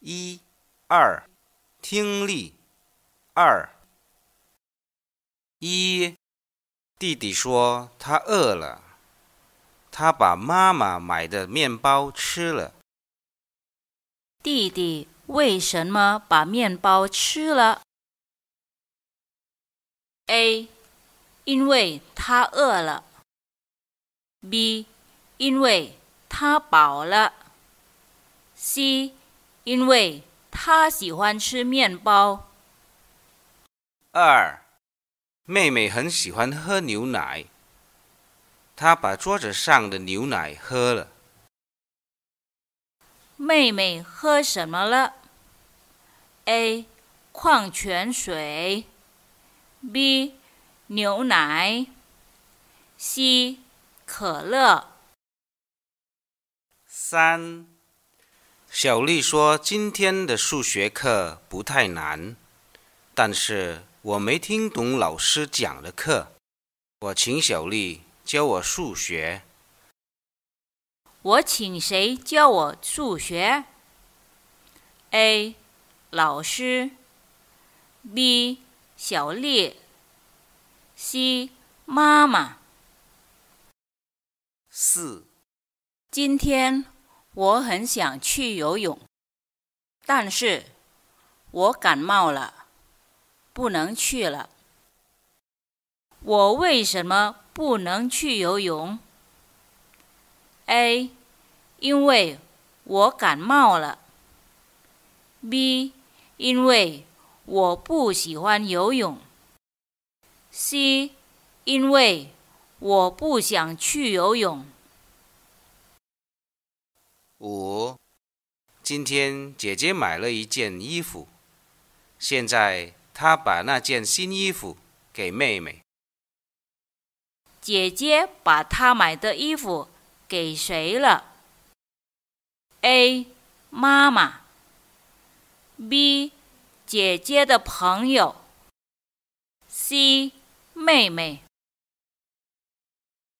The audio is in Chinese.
一、二，听力二。一，弟弟说他饿了，他把妈妈买的面包吃了。弟弟为什么把面包吃了？A，因为他饿了。B，因为他饱了。C，因为他喜欢吃面包。二，妹妹很喜欢喝牛奶，她把桌子上的牛奶喝了。妹妹喝什么了？A. 矿泉水 B. 牛奶 C. 可乐三。小丽说：“今天的数学课不太难，但是我没听懂老师讲的课，我请小丽教我数学。”我请谁教我数学？A. 老师 B. 小丽 C. 妈妈四。今天我很想去游泳，但是我感冒了，不能去了。我为什么不能去游泳？A，因为我感冒了。B，因为我不喜欢游泳。C，因为我不想去游泳。五，今天姐姐买了一件衣服，现在她把那件新衣服给妹妹。姐姐把她买的衣服。给谁了？A. 妈妈 B. 姐姐的朋友 C. 妹妹